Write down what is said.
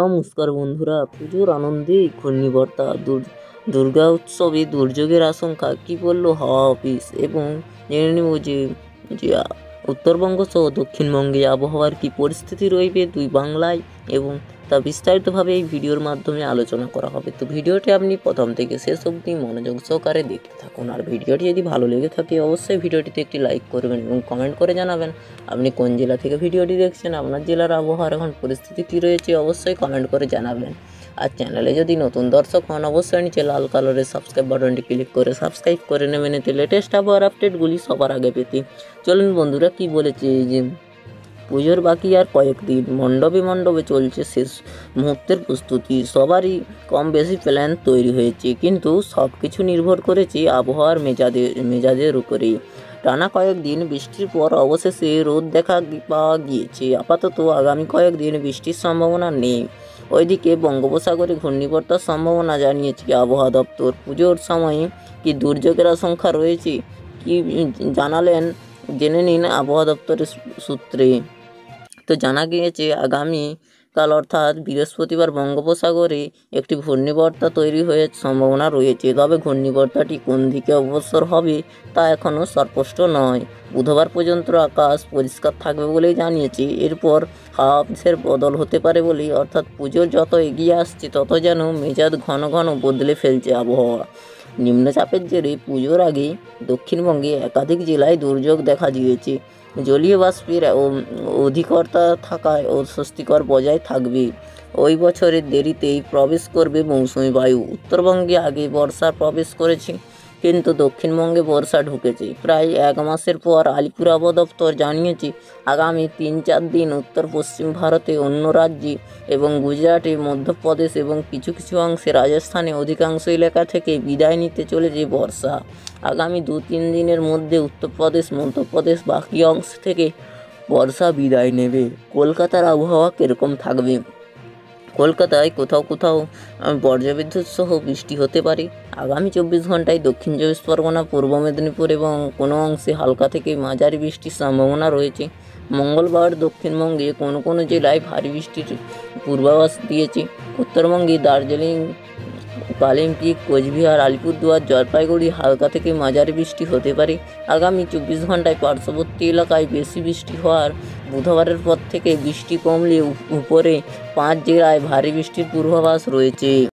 নমস্কার বন্ধুরা, পুজোর আনন্দে ঘূর্ণিবর্তা, দুর দুর্গা উৎসবে দুর্যোগের আশঙ্কা, কী বলল হাওয়া অফিস এবং জেনে নেব যে উত্তরবঙ্গ সহ দক্ষিণবঙ্গে আবহাওয়ার কী পরিস্থিতি রইবে দুই বাংলায় এবং তা বিস্তারিতভাবে এই ভিডিওর মাধ্যমে আলোচনা করা হবে। তো ভিডিওটি আপনি প্রথম থেকে শেষ অবধি মনোযোগ সহকারে দেখতে থাকুন। আর ভিডিওটি যদি ভালো লেগে থাকে, অবশ্যই ভিডিওটিতে একটি লাইক করবেন এবং কমেন্ট করে জানাবেন, আপনি কোন জেলা থেকে ভিডিওটি দেখছেন, আপনার জেলার আবহাওয়ার এখন পরিস্থিতি কী রয়েছে, অবশ্যই কমেন্ট করে জানাবেন। আর চ্যানেলে যদি নতুন দর্শক হন, অবশ্যই নিচে লাল কালারের সাবস্ক্রাইব বাটনটি ক্লিক করে সাবস্ক্রাইব করে নেবেন। এতে লেটেস্ট আবহাওয়ার আপডেটগুলি সবার আগে পেতে। চলুন বন্ধুরা, কি বলেছে যে পুজোর বাকি আর কয়েকদিন মণ্ডপে মণ্ডপে চলছে শেষ মুহূর্তের প্রস্তুতি। সবারই কম বেশি প্ল্যান তৈরি হয়েছে, কিন্তু সব কিছু নির্ভর করেছে আবহাওয়ার মেজাজে, মেজাজের উপরেই টানা কয়েকদিন বৃষ্টির পর অবশেষে রোদ দেখা পাওয়া গিয়েছে। আপাতত আগামী কয়েকদিন বৃষ্টির সম্ভাবনা নেই। ওইদিকে বঙ্গোপসাগরে ঘূর্ণিবর্তার সম্ভাবনা জানিয়েছে আবহাওয়া দপ্তর। পুজোর সময়ে কি দুর্যোগের আশঙ্কা রয়েছে কি জানালেন? জেনে নিন আবহাওয়া দপ্তরের সূত্রে। তো জানা গিয়েছে, আগামী কাল অর্থাৎ বৃহস্পতিবার বঙ্গোপসাগরে একটি ঘূর্ণিবর্তা তৈরি হয়ে সম্ভাবনা রয়েছে। তবে ঘূর্ণিবর্তাটি কোন দিকে অগ্রসর হবে তা এখনও স্পষ্ট নয়। বুধবার পর্যন্ত আকাশ পরিষ্কার থাকবে বলেই জানিয়েছে। এরপর অফিসের বদল হতে পারে বলেই অর্থাৎ পুজো যত এগিয়ে আসছে, তত যেন মেজাজ ঘন ঘন বদলে ফেলছে আবহাওয়া। নিম্নচাপের জেরে পুজোর আগে দক্ষিণবঙ্গে একাধিক জেলায় দুর্যোগ দেখা দিয়েছে। জলীয় বাষ্পের অধিকর্তা থাকায় ও স্বস্তিকর বজায় থাকবে। ওই বছরের দেরিতেই প্রবেশ করবে মৌসুমি বায়ু। উত্তরবঙ্গে আগে বর্ষা প্রবেশ করেছে। কিন্তু দক্ষিণবঙ্গে বর্ষা ঢুকেছে। প্রায় এক মাসের পর আলিপুর আবহাওয়া দপ্তর জানিয়েছে আগামী তিন চার দিন উত্তর পশ্চিম ভারতে অন্য রাজ্যে এবং গুজরাটে মধ্যপ্রদেশ এবং কিছু কিছু অংশে রাজস্থানে অধিকাংশ এলাকা থেকে বিদায় নিতে চলেছে বর্ষা। আগামী দু তিন দিনের মধ্যে উত্তরপ্রদেশ মধ্যপ্রদেশ বাকি অংশ থেকে বর্ষা বিদায় নেবে। কলকাতার আবহাওয়া কীরকম থাকবে? কলকাতায় কোথাও কোথাও আহ, বজ্রবিদ্যুৎ সহ বৃষ্টি হতে পারে। আগামী চব্বিশ ঘন্টায় দক্ষিণ চব্বিশ পরগনা, পূর্ব মেদিনীপুর এবং কোনো অংশে হালকা থেকে মাঝারি বৃষ্টির সম্ভাবনা রয়েছে। মঙ্গলবার দক্ষিণবঙ্গে কোনো কোনো জেলায় ভারী বৃষ্টির পূর্বাভাস দিয়েছে। উত্তরবঙ্গে দার্জিলিং, কালিম্পি, কোচবিহার, আলিপুরদুয়ার, জলপাইগুড়ি হালকা থেকে মাঝারি বৃষ্টি হতে পারে। আগামী চব্বিশ ঘন্টায় পার্শ্ববর্তী এলাকায় বেশি বৃষ্টি হওয়ার বুধবারের পর থেকে বৃষ্টি কমলে উপরে পাঁচ জেলায় ভারী বৃষ্টির পূর্বাভাস রয়েছে।